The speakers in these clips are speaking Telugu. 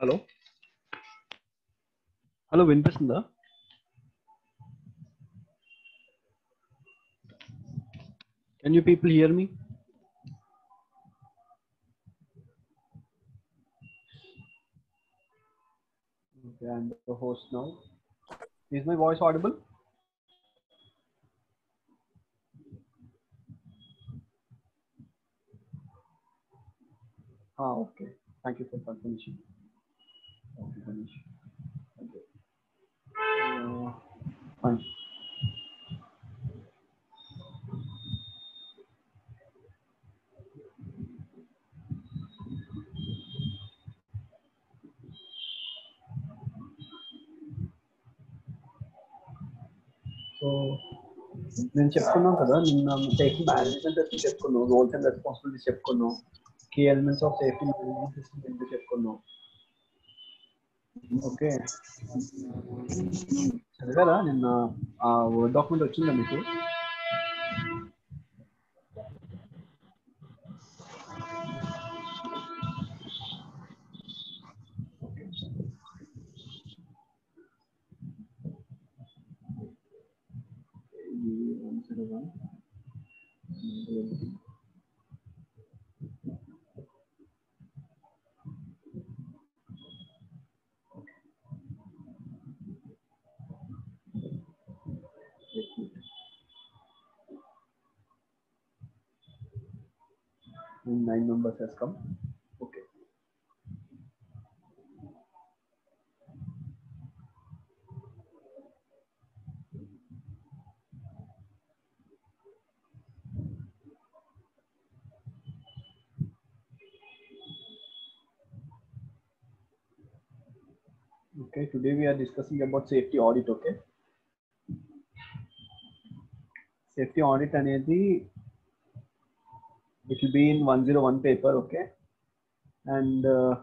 హలో హలో వినిపిస్తుందా can you people hear me Okay, I'm the host now. Is my voice audible? Ah, okay. Thank you for confirmation. Okay, Ganesh. Okay. Uh, fine. So నేను చెప్పుకున్నాను కదా నిన్న సేఫ్టీ మేనేజ్మెంట్ వచ్చి చెప్పుకున్నాం రోల్స్ అండ్ రెస్పాన్సిబిలిటీస్ చెప్పుకున్నాం key elements of safety management system ఎందుకు చెప్పుకున్నాం ఓకే. చదివారా? నిన్న ఆ వర్డ్ డాక్యుమెంట్ వచ్చిందా మీకు? Nine numbers has come. Okay. Okay, today we are discussing about safety audit, okay? Safety audit అనేది it will be in 101 paper okay? And uh,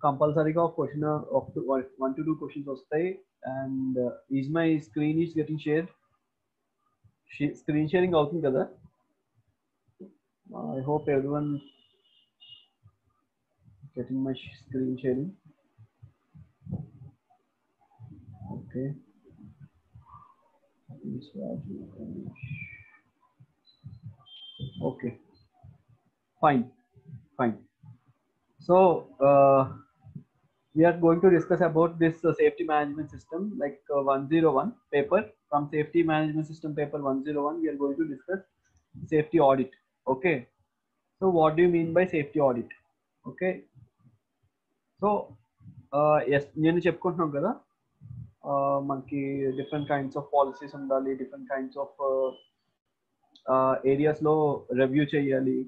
compulsory of question of one to two questions stay and uh, is my screen is getting shared? Screen sharing out together i hope everyone getting my screen sharing. Okay. fine fine so uh, we are going to discuss about this uh, safety management system like uh, 101 paper from safety management system paper 101 we are going to discuss safety audit okay so what do you mean by safety audit okay so uh, yes నేను చెప్పుకుంటున్నాం కదా uh, మనకి డిఫరెంట్ కైండ్స్ ఆఫ్ పాలసీస్ ఉండాలి డిఫరెంట్ కైండ్స్ ఆఫ్ ఏరియాస్లో రివ్యూ చేయాలి.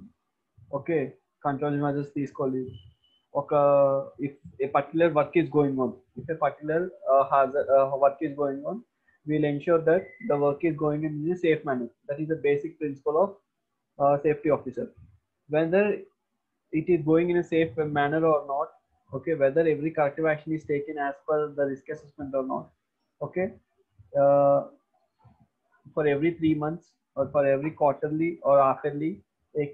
ఓకే కంట్రోల్ మెజర్స్ తీసుకోవాలి. ఒక if a particular work is going on if a particular work is going on we'll ensure that the work is going in in safe manner that is the basic principle of safety officer whether it is going in a safe manner or not okay? Whether every corrective action is taken as per the risk assessment or not okay? Uh, for every three months or for every quarterly or halfly a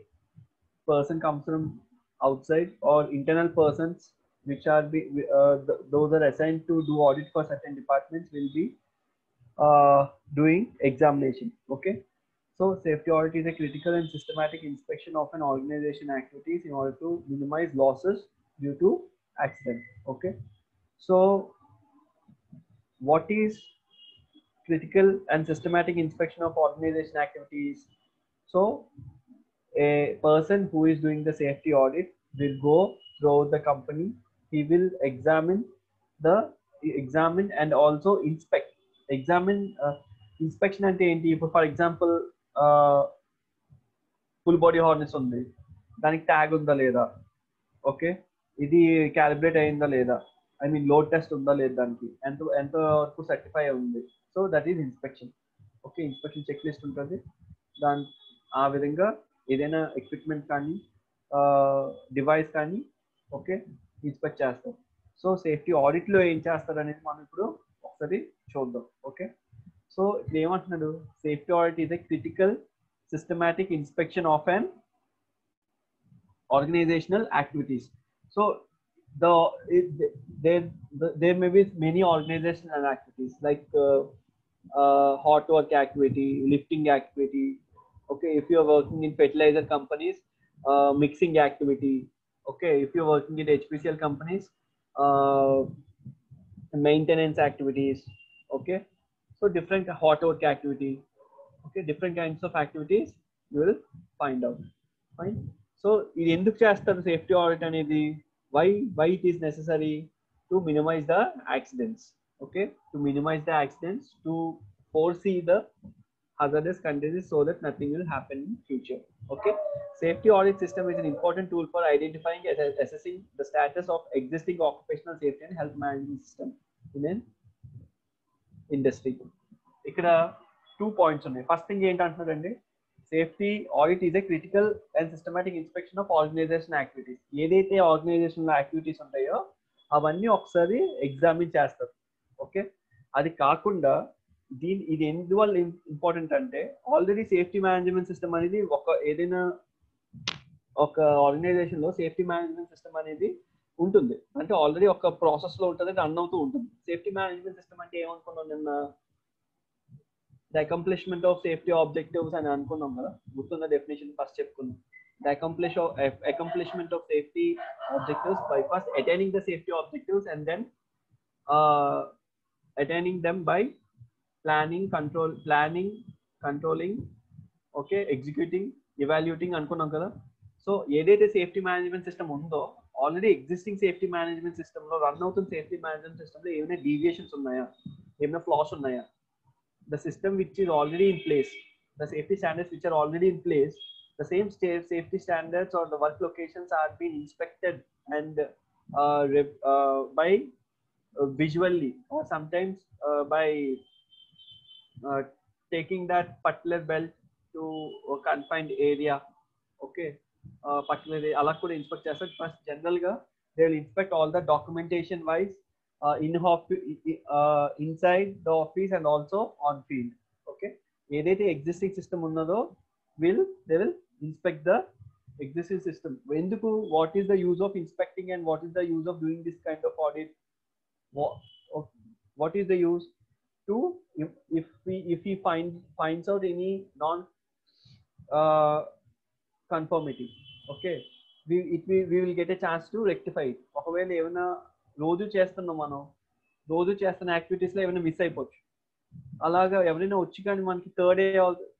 person comes from outside or internal persons which are be, uh, th- those are assigned to do audit for certain departments will be uh, doing examination okay? So safety audit is a critical and systematic inspection of an organization activities in order to minimize losses due to accident okay? So what is critical and systematic inspection of organization activities. So, a person who is doing the safety audit will go through the company. He will examine the examine and also inspect. Examine uh, inspection అంటే ఏంటి ఇప్పుడు for example full body harness ఉంది దానికి ట్యాగ్ ఉందా లేదా ఓకే ఇది క్యాలిబ్రేట్ అయిందా లేదా ఐ మీన్ లోడ్ టెస్ట్ ఉందా లేదా దానికి ఎంత ఎంత వరకు సర్టిఫై ఉంది so that is inspection. Okay inspection check list ఉంటుంది. దాని ఆ విధంగా ఏదైనా ఎక్విప్మెంట్ కానీ డివైస్ కానీ ఓకే ఇన్స్పెక్ట్ చేస్తారు. సో సేఫ్టీ ఆడిట్లో ఏం చేస్తారు అనేది మనం ఇప్పుడు ఒకసారి చూద్దాం. ఓకే సో ఇప్పుడు ఏమంటున్నాడు? Safety audit is a critical systematic inspection of an organisational activities so the it, there the, there may be many organizational activities like uh, uh, hot work activity, lifting activity. Okay, if you're working in fertilizer companies, uh, mixing activity. Okay, if you're working in HPCL companies, uh, maintenance activities. Okay, so different hot work activity. Okay, different kinds of activities you will find out. Fine. So ఇది ఎందుకు చేస్తారు సేఫ్టీ ఆడిట్ అనేది why why it is necessary to minimize the accidents okay to minimize the accidents to foresee the hazardous conditions so that nothing will happen in future okay safety audit system is an important tool for identifying and assessing the status of existing occupational safety and health management system in an industry ఇక్కడ టూ పాయింట్స్ ఉన్నాయి first thing ఏంటంటున్నారండి safety audit is a critical and systematic inspection of organization activities ఏదైతే ఆర్గనైజేషన్ యాక్టివిటీస్ ఉంటాయో అవన్నీ ఒకసారి ఎగ్జామిన్ చేస్తారు ఓకే? అది కాకుండా దీని ఇది ఎందువల్ల ఇంపార్టెంట్ అంటే ఆల్రెడీ సేఫ్టీ మేనేజ్మెంట్ సిస్టమ్ అనేది ఒక ఏదైనా ఒక ఆర్గనైజేషన్లో సేఫ్టీ మేనేజ్మెంట్ సిస్టమ్ అనేది ఉంటుంది. అంటే ఆల్రెడీ ఒక ప్రాసెస్లో ఉంటుంది రన్ అవుతూ ఉంటుంది. సేఫ్టీ మేనేజ్మెంట్ సిస్టమ్ అంటే ఏమనుకున్నాం నిన్న? The accomplishment of safety objectives అని అనుకున్నాం కదా? గుర్తున్న డెఫినేషన్ ఫస్ట్ చెప్పుకున్నాం the accomplish accomplishment of safety objectives by first attaining the safety objectives and then attaining them by planning control planning controlling okay executing evaluating అనుకున్నాం కదా సో ఏదైతే సేఫ్టీ మేనేజ్మెంట్ సిస్టమ్ ఉందో ఆల్రెడీ ఎగ్జిస్టింగ్ సేఫ్టీ మేనేజ్మెంట్ సిస్టమ్లో రన్ అవుతున్న సేఫ్టీ మేనేజ్మెంట్ సిస్టమ్లో ఏమైనా డీవియేషన్స్ ఉన్నాయా ఏమైనా ఫ్లాస్ ఉన్నాయా the system which is already in place the safety standards which are already in place the same sta- safety standards or the work locations are being inspected and uh, re- uh, by uh, visually or sometimes uh, by uh, taking that particular belt to a confined area okay uh, particular అలా కూడా ఇన్స్పెక్ట్ చేస్తారు ఫస్ట్ జనరల్గా they will inspect all the documentation wise in inside the office and also on field okay ఏదైతే ఎగ్జిస్టింగ్ సిస్టమ్ ఉన్నదో will they will inspect the existing system ఎందుకు what is the use of inspecting and what is the use of doing this kind of audit what, is the use to if, if we if he find finds out any non uh, conformity okay? We it we, we will get a chance to rectify it. ఒకవేళ ఏమైనా రోజు చేస్తున్నాం మనం రోజు చేస్తున్న యాక్టివిటీస్లో ఏమైనా మిస్ అయిపోవచ్చు. అలాగా ఎవరైనా వచ్చి కానీ మనకి third day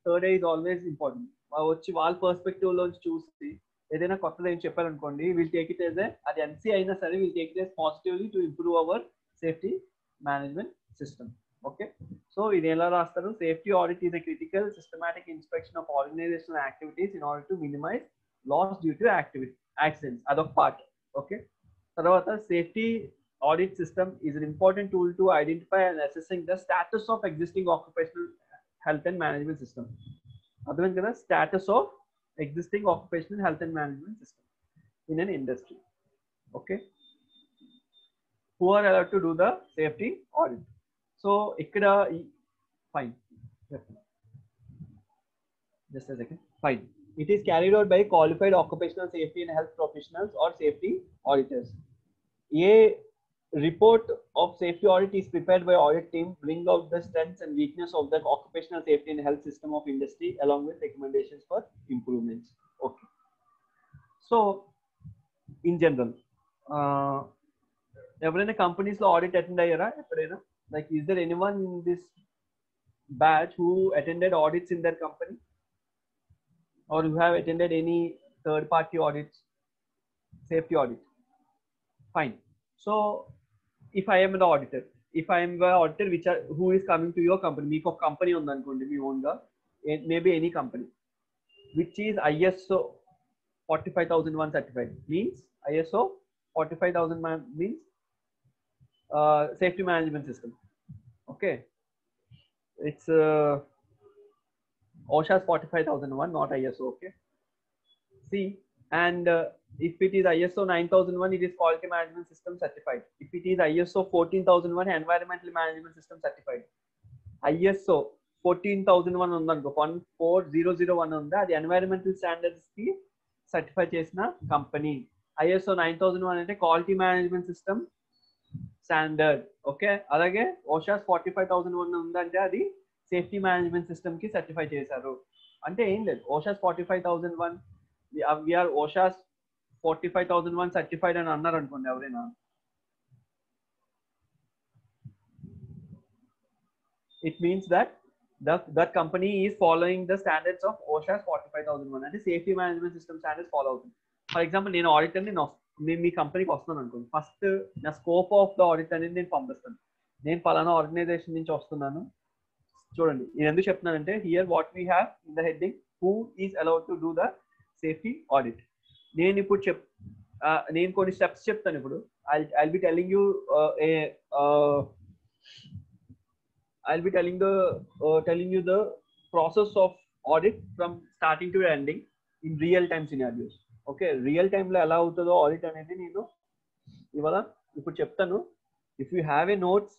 third day is always important వచ్చి వాళ్ళ పర్స్పెక్టివ్ లోంచి చూసి ఏదైనా కొత్తది ఏం చెప్పారనుకోండి వీల్ టేక్ ఇట్ ఏజ్ అది ఎన్సీ అయినా సరే we'll take it as positively to improve our Safety management system okay so ఇది ఎలా రాస్తారు safety audit is a critical systematic inspection of organizational activities in order to minimize loss due to activity accidents అదొక పార్ట్ ఓకే తర్వాత safety audit system is an important tool to identify and assessing the status of existing occupational health and management system. అర్థమైంది కదా status of existing occupational health and management system in an industry who are allowed to do the safety audit. So ikkada fine. Just a second. Fine. It is carried out by qualified occupational safety and health professionals or safety auditors. A report of safety audit is prepared by audit team, bring out the strengths and weakness of the occupational safety and health system of industry along with recommendations for improvements. Okay. So in general, uh, ఎవరైనా కంపెనీస్లో ఆడిట్ అటెండ్ అయ్యారా ఎప్పుడైనా? Like is there anyone in this batch who attended audits in their company are you have attended any third party audits safety audit fine so if I am an auditor, if I am the auditor which are who is coming to your company, మీకు ఒక కంపెనీ ఉంది అనుకోండి మీ ఓన్గా maybe any company which is ISO forty five thousand one certified means uh, safety management system. Okay. It's uh, OSHA's 45001, not ISO. Okay. See, and uh, if it is ISO 9001, it is Quality Management System certified. If it is ISO 14001, Environmental Management System certified. ISO 14001 ఉందనుకో one four zero zero one ఉందా అది ఎన్వైరన్మెంటల్ స్టాండర్డ్స్కి సర్టిఫై చేసిన company ISO nine thousand one అంటే quality management system standard okay అలాగే OHSAS forty five thousand one ఉందంటే అది సేఫ్టీ మేనేజ్మెంట్ సిస్టమ్కి సర్టిఫై చేశారు. అంటే ఏం లేదు OHSAS forty five thousand one we are OHSAS forty five thousand one certified అని అన్నారు అనుకోండి ఎవరైనా. It means that that company is following the standards of OHSAS forty five thousand one. అంటే safety management system standards follow అవుతుంది. ఫర్ ఎగ్జాంపుల్ నేను ఆడిటర్ నేను నేను మీ కంపెనీకి వస్తున్నాను అనుకోండి. ఫస్ట్ నా స్కోప్ ఆఫ్ ద ఆడిట్ అనేది నేను పంపిస్తాను. నేను పలానా ఆర్గనైజేషన్ నుంచి వస్తున్నాను. చూడండి నేను ఎందుకు చెప్తున్నానంటే here what we have in the heading who is allowed to do the safety audit నేను ఇప్పుడు చెప్ నేను కొన్ని స్టెప్స్ చెప్తాను ఇప్పుడు. I I be telling you a I'll be telling the telling you the process of audit from starting to ending in real time scenarios. Okay real టైంలో ఎలా అవుతుందో ఆడిట్ అనేది నేను ఇవాళ ఇప్పుడు చెప్తాను. If you have a notes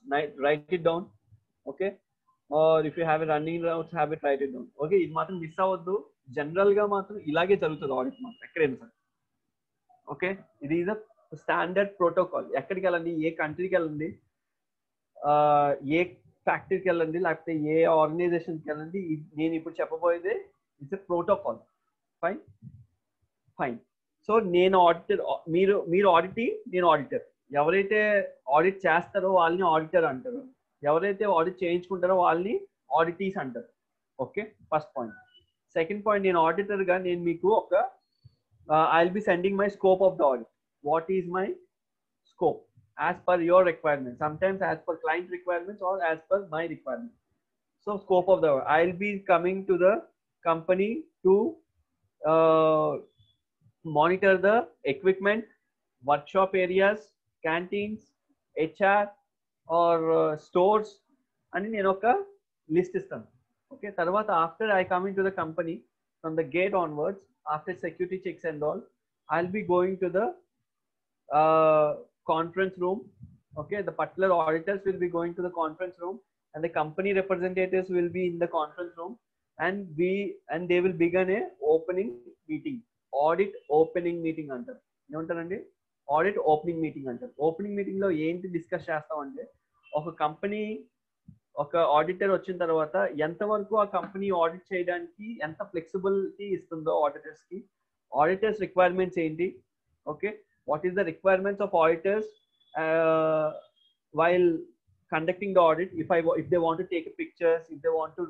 write it down okay or if you have a running notes have it write it down okay ఇది మాత్రం మిస్ అవ్వద్దు. జనరల్గా మాత్రం ఇలాగే జరుగుతుంది ఆడిట్ మాత్రం ఎక్కడైనా సరే. ఓకే ఇది ఈజ్ అ స్టాండర్డ్ ప్రోటోకాల్ ఎక్కడికి వెళ్ళండి? ఏ కంట్రీకి వెళ్ళండి? ఏ ఫ్యాక్టరీకి వెళ్ళండి? లేకపోతే ఏ ఆర్గనైజేషన్కి వెళ్ళండి? నేను ఇప్పుడు చెప్పబోయేది it's a protocol fine fine so నేను ఆడిటర్ మీరు మీరు ఆడిటీ నేను ఆడిటర్ ఎవరైతే ఆడిట్ చేస్తారో వాళ్ళని ఆడిటర్ అంటారు. ఎవరైతే ఆడిట్ చేయించుకుంటారో వాళ్ళని ఆడిటీస్ అంటారు. Okay first point second point నేను ఆడిటర్గా నేను మీకు ఒక I will be sending my scope of the audit what is my scope as per your requirement sometimes as per client requirements or as per my requirement so scope of the i'll be coming to the company to uh, monitor the equipment workshop areas canteens hr or uh, stores అని నేను ఒక లిస్ట్ ఇస్తాను ఓకే తర్వాత after I coming to the company from the gate onwards after security checks and all I will be going to the conference room okay the particular auditors will be going to the conference room and the company representatives will be in the conference room and we and they will begin a opening meeting audit opening meeting అంటారు. ఏమంటారండి? ఆడిట్ ఓపెనింగ్ మీటింగ్ అంటారు. ఓపెనింగ్ మీటింగ్లో ఏంటి డిస్కస్ చేస్తామంటే ఒక కంపెనీ ఒక ఆడిటర్ వచ్చిన తర్వాత ఎంతవరకు ఆ కంపెనీ ఆడిట్ చేయడానికి ఎంత ఫ్లెక్సిబిలిటీ ఇస్తుందో ఆడిటర్స్కి ఆడిటర్స్ రిక్వైర్మెంట్స్ ఏంటి? Okay what is the requirements of auditors while conducting the audit if I if they want to take pictures if they want to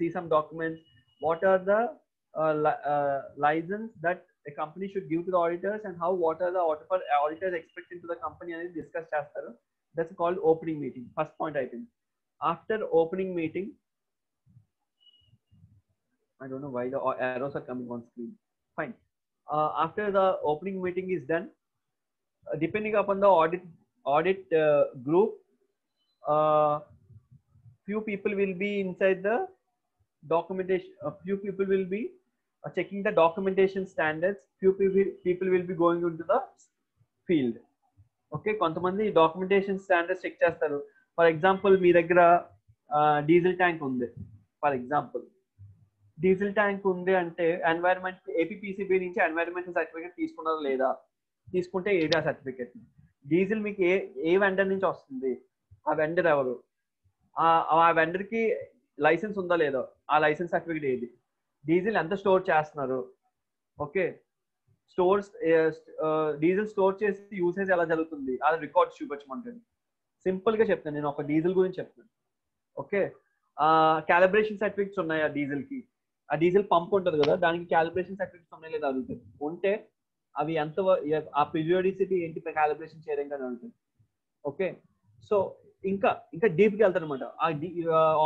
see some documents what are the uh, uh, license that a company should give to the auditors and how what are the auditors expected to the company and is discussed after. That's called opening meeting. First point I think. After opening meeting, I don't know why the arrows are coming on screen. Fine. Uh, after the opening meeting is done, uh, depending upon the audit audit uh, group, uh, few people will be inside the documentation. A few people will be Uh, checking the documentation standards. Few people people will be going into the field. Okay కొంతమంది డాక్యుమెంటేషన్ స్టాండర్డ్స్ చెక్ చేస్తారు. ఫర్ ఎగ్జాంపుల్ మీ దగ్గర uh, డీజిల్ ట్యాంక్ ఉంది. ఫర్ ఎగ్జాంపుల్ డీజిల్ ట్యాంక్ ఉంది అంటే ఎన్వైరన్మెంట్ ఏపీపీసీబీ నుంచి ఎన్వైరన్మెంటల్ సర్టిఫికేట్ తీసుకున్నారా లేదా? తీసుకుంటే ఏరియా సర్టిఫికేట్ డీజిల్ మీకు ఏ ఏ వెండర్ నుంచి వస్తుంది? ఆ వెండర్ ఎవరు? ఆ వెండర్కి లైసెన్స్ ఉందా లేదో? ఆ లైసెన్స్ సర్టిఫికేట్ ఏది? డీజిల్ ఎంత స్టోర్ చేస్తున్నారు? ఓకే. స్టోర్స్ డీజిల్ స్టోర్ చేసి యూసేజ్ ఎలా జరుగుతుంది? అది రికార్డ్స్ చూపించమంటుంది సింపుల్గా చెప్తాను నేను ఒక డీజిల్ గురించి చెప్తాను. ఓకే. క్యాలిబ్రేషన్ సర్టిఫికెట్స్ ఉన్నాయి ఆ డీజిల్కి ఆ డీజిల్ పంప్ ఉంటుంది కదా దానికి క్యాలిబ్రేషన్ సర్టిఫికెట్స్ ఉన్నాయి లేదా అడుగుతుంది ఉంటే అవి ఎంత ఆ పీరియోడిసిటీ ఏంటి క్యాలిబ్రేషన్ చేయడం కానీ అడుగుతుంది ఓకే. సో ఇంకా ఇంకా డీప్కి వెళ్తారు అనమాట ఆ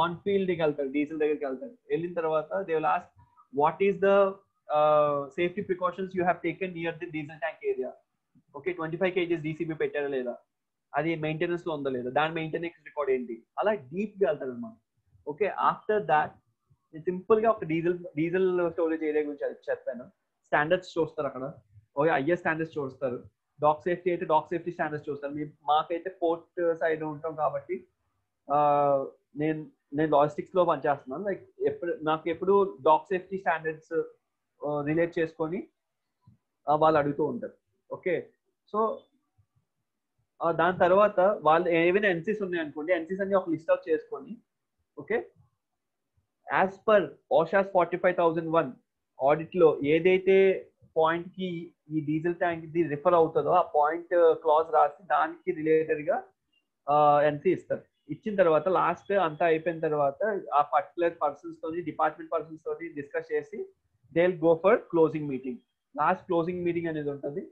ఆన్ ఫీల్డ్కి వెళ్తారు డీజిల్ దగ్గరికి వెళ్తారు వెళ్ళిన తర్వాత they will ask what is the safety precautions you have taken near the diesel tank area okay twenty five kgs DCP పెట్టారా లేదా? అది మెయింటెనెన్స్లో ఉందా లేదా? దాని మెయింటెనెన్స్ రికార్డ్ ఏంటి? అలా డీప్గా వెళ్తారు అనమాట ఓకే ఆఫ్టర్ దాట్ సింపుల్గా ఒక డీజిల్ డీజిల్ స్టోరేజ్ ఏరియా గురించి చెప్పాను. స్టాండర్డ్స్ చూస్తారు అక్కడ. ఓకే ఐఎస్ స్టాండర్డ్స్ చూస్తారు. డాక్ సేఫ్టీ అయితే డాక్ సేఫ్టీ స్టాండర్డ్స్ చూస్తారు. మీ మాకైతే పోర్ట్ సైడ్ ఉంటాం కాబట్టి uh, నేను నేను లాజిస్టిక్స్లో పనిచేస్తున్నాను. లైక్ ఎప్పుడు నాకు ఎప్పుడు డాక్ సేఫ్టీ స్టాండర్డ్స్ రిలేట్ చేసుకొని వాళ్ళు అడుగుతూ ఉంటారు. ఓకే సో దాని తర్వాత వాళ్ళు ఏమైనా ఎన్సీస్ ఉన్నాయి అనుకోండి ఎన్సీస్ అన్ని ఒక లిస్ట్ అవుట్ చేసుకొని okay as per OHSAS forty five thousand one ఆడిట్లో ఏదైతే పాయింట్కి ఈ డీజిల్ ట్యాంక్ రిఫర్ అవుతుందో ఆ పాయింట్ క్లాజ్ రాసి దానికి రిలేటెడ్గా ఎన్సీ ఇస్తారు. ఇచ్చిన తర్వాత లాస్ట్ అంతా అయిపోయిన తర్వాత ఆ పర్టికులర్ పర్సన్స్ తోని డిపార్ట్మెంట్ పర్సన్స్ తోటి డిస్కస్ చేసి they go for closing meeting last closing meeting అనేది ఉంటుంది.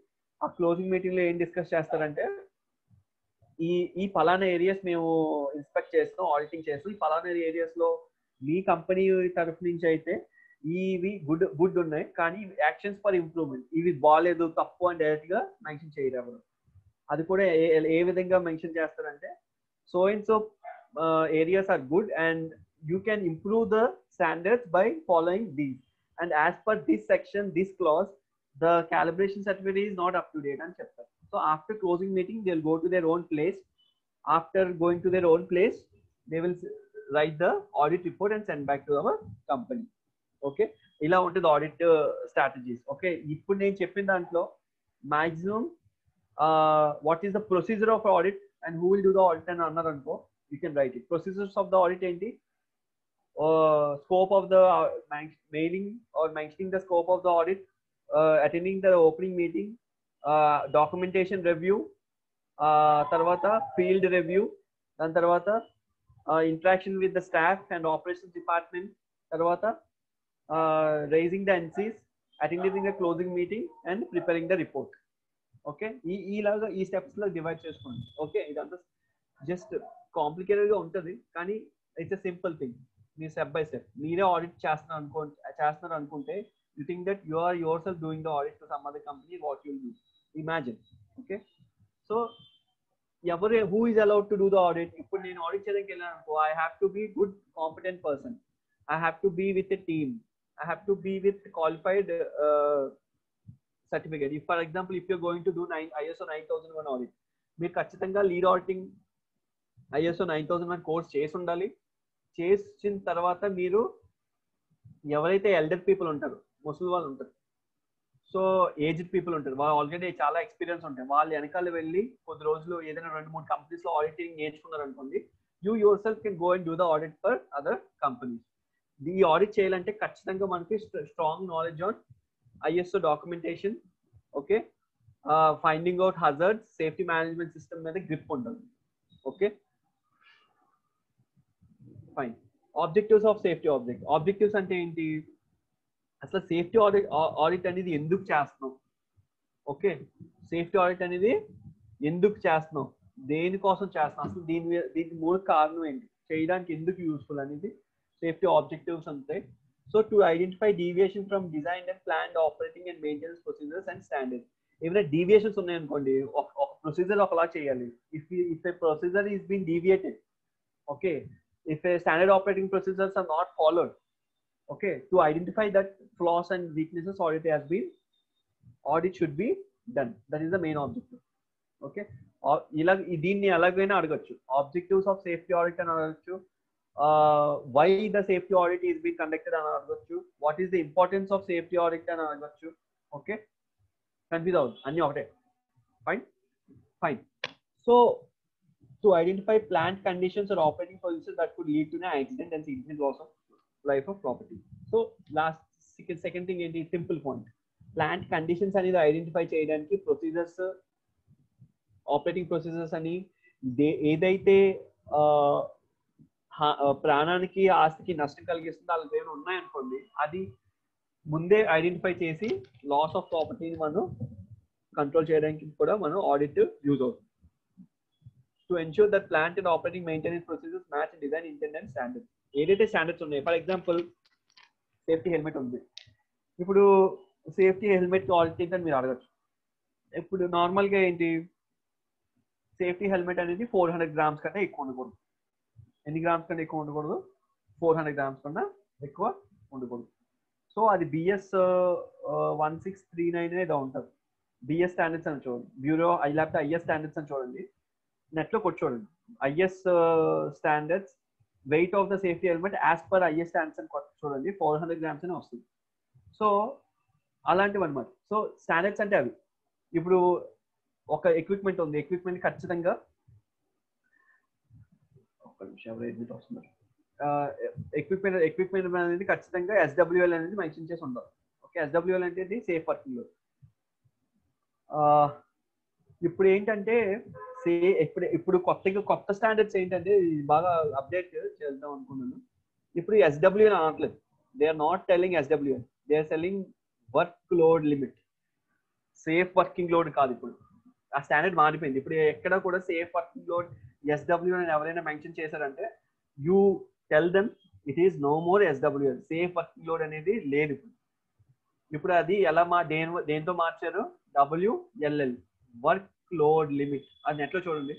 ఆ క్లోజింగ్ మీటింగ్లో ఏం డిస్కస్ చేస్తారంటే ఈ ఈ పలానా ఏరియాస్ మేము ఇన్స్పెక్ట్ చేస్తాం ఆడిటింగ్ చేస్తాం ఈ పలానా ఏరియాస్లో మీ కంపెనీ తరఫు నుంచి అయితే ఇవి గుడ్ గుడ్ ఉన్నాయి. కానీ యాక్షన్స్ ఫర్ ఇంప్రూవ్మెంట్ ఇవి బాగాలేదు తప్పు అని డైరెక్ట్గా మెన్షన్ చేయరు ఎవరు. అది కూడా ఏ విధంగా మెన్షన్ చేస్తారంటే so and so uh, areas are good and you can improve the standards by following these. And as per this section this clause the calibration certificate is not up to date and chapter. So after closing meeting they'll go to their own place. After going to their own place they will write the audit report and send back to our company. Okay? ఇలా ఉంటుంది ఆడిట్ స్ట్రాటజీస్ ఓకే ఇప్పుడు నేను చెప్పిన దాంట్లో maximum what is the procedure of audit and who will do the audit అని అన్నారు అనుకో you can write it procedures of the audit ఏంటి scope of the mailing or mentioning the scope of the audit attending the opening meeting documentation review తర్వాత ఫీల్డ్ రివ్యూ దాని తర్వాత interaction with the staff and operations department తర్వాత raising the NCs attending the closing meeting and preparing the report Okay? ఈ ఈలాగా ఈ స్టెప్స్లో డివైడ్ చేసుకోండి. ఓకే? ఇదంతా జస్ట్ కాంప్లికేటెడ్గా ఉంటుంది కానీ ఇట్స్ అ సింపుల్ థింగ్ మీ స్టెప్ బై స్టెప్ మీరే ఆడిట్ చేస్తున్నారు అనుకో చేస్తున్నారు అనుకుంటే you think that you are yourself doing the audit to some other company what you'll do imagine okay? So ఎవరు who is allowed to do the audit ఇప్పుడు నేను ఆడిట్ చేయడానికి వెళ్ళాను అనుకో I have to be good competent person I have to be with a team I have to be with qualified certificate if for example if you going to do nine ISO nine thousand one audit మీరు ఖచ్చితంగా lead auditing ISO nine thousand one course చేసి ఉండాలి. చేసిన తర్వాత మీరు ఎవరైతే ఎల్డర్ పీపుల్ ఉంటారు ముసలి వాళ్ళు ఉంటారు సో ఏజ్డ్ పీపుల్ ఉంటారు వాళ్ళు ఆల్రెడీ చాలా ఎక్స్పీరియన్స్ ఉంటాయి. వాళ్ళు వెనకాల వెళ్ళి కొద్ది రోజులు ఏదైనా రెండు మూడు కంపెనీస్లో ఆడిటింగ్ నేర్చుకున్నారు అనుకోండి you yourself can go and do the audit for other companies ఈ ఆడిట్ చేయాలంటే ఖచ్చితంగా మనకి strong knowledge on ISO documentation okay? Finding out hazard safety management system మీద గ్రిప్ ఉంటుంది. Okay? Fine. Objectives of safety object. Objectives అంటే ఏంటి? అసలు సేఫ్టీ ఆడిట్ ఆడిట్ అనేది ఎందుకు చేస్తున్నాం? ఓకే? సేఫ్టీ ఆడిట్ అనేది ఎందుకు చేస్తున్నాం? దేనికోసం చేస్తున్నాం? అసలు దీని దీనికి మూడు కారణం ఏంటి? చేయడానికి ఎందుకు యూస్ఫుల్ అనేది సేఫ్టీ ఆబ్జెక్టివ్స్ ఉంటాయి so to identify deviation from design and plan operating and maintenance procedures and standards ఏమైనా డీవియేషన్స్ ఉన్నాయనుకోండి ఒక ప్రొసీజర్ ఒకలా చేయాలి if if a procedure is been deviated okay if a standard operating procedures are not followed okay to identify that flaws and weaknesses audit has been audit should be done. That is the main objective okay? ఇలా దీన్ని ఎలాగైనా అడగచ్చు ఆబ్జెక్టివ్స్ ఆఫ్ సేఫ్టీ ఆడిట్ అని అడగచ్చు Why the safety audit is been conducted అని అడగచ్చు what is the importance of safety audit అని అడగచ్చు ఓకే కన్ఫ్యూజ్ అవ్వదు అన్ని ఒకటే fine fine so to identify plant conditions or operating procedures that could lead to an accident and significant loss of life of property. So last second, second thing ఏంటి సింపుల్ పాయింట్ ప్లాంట్ కండిషన్స్ అనేది ఐడెంటిఫై చేయడానికి ప్రొసీజర్స్ ఆపరేటింగ్ ప్రొసీజర్స్ అని ఏదైతే ప్రాణానికి ఆస్తికి నష్టం కలిగిస్తుంది వాళ్ళకి ఏమైనా ఉన్నాయనుకోండి అది ముందే ఐడెంటిఫై చేసి లాస్ ఆఫ్ ప్రాపర్టీని మనం కంట్రోల్ చేయడానికి కూడా మనం ఆడిట్ యూజ్ అవుతుంది. To ensure that plant and operating maintenance procedures match design intended standard standards ఏదైతే స్టాండర్డ్స్ ఉన్నాయి ఫర్ ఎగ్జాంపుల్ సేఫ్టీ హెల్మెట్ ఉంది. ఇప్పుడు సేఫ్టీ హెల్మెట్ క్వాలిటీ అని మీరు అడగచ్చు. ఇప్పుడు నార్మల్గా ఏంటి? సేఫ్టీ హెల్మెట్ అనేది ఫోర్ హండ్రెడ్ గ్రామ్స్ కన్నా ఎక్కువ ఉండకూడదు. ఎన్ని గ్రామ్స్ కన్నా ఎక్కువ ఉండకూడదు? ఫోర్ హండ్రెడ్ గ్రామ్స్ కన్నా ఎక్కువ ఉండకూడదు. సో అది BS one six three nine అనేది ఉంటుంది బిఎస్ స్టాండర్డ్స్ అని చూడండి. బ్యూరో ఐ లేకపోతే ఐఎస్ స్టాండర్డ్స్ అని చూడండి. నెట్లో కొట్టి చూడండి IS standards weight of the safety helmet as per IS standards అని కొట్టి చూడండి. ఫోర్ హండ్రెడ్ గ్రామ్స్ అని వస్తుంది. సో అలాంటివి అనమాట సో స్టాండర్డ్స్ అంటే అవి. ఇప్పుడు ఒక ఎక్విప్మెంట్ ఉంది. ఎక్విప్మెంట్ ఖచ్చితంగా వస్తున్నారు ఎక్విప్మెంట్ ఎక్విప్మెంట్ అనేది ఖచ్చితంగా ఎస్డబ్ల్యూఎల్ అనేది మెన్షన్ చేసి ఉండాలి ఓకే ఎస్డబ్ల్యూఎల్ అంటే సేఫ్ వర్కింగ్లో ఇప్పుడు ఏంటంటే సే ఇప్పుడు ఇప్పుడు కొత్తగా కొత్త స్టాండర్డ్స్ ఏంటంటే బాగా అప్డేట్ చేద్దాం అనుకున్నాను. ఇప్పుడు ఎస్డబ్ల్యూఎల్ అనట్లేదు. They are not telling SWL they are telling work load limit safe working load కాదు ఇప్పుడు. ఆ స్టాండర్డ్ మారిపోయింది. ఇప్పుడు ఎక్కడ కూడా సేఫ్ వర్కింగ్ లోడ్ ఎస్డబ్ల్యూ అని ఎవరైనా మెన్షన్ చేశారంటే you tell them it is no more SWL safe working load అనేది లేదు ఇప్పుడు. ఇప్పుడు అది ఎలా మా దేని దేంతో మార్చారు? డబ్ల్యూఎల్ఎల్ వర్క్ లోడ్ లిమిట్ అది నెట్లో చూడండి?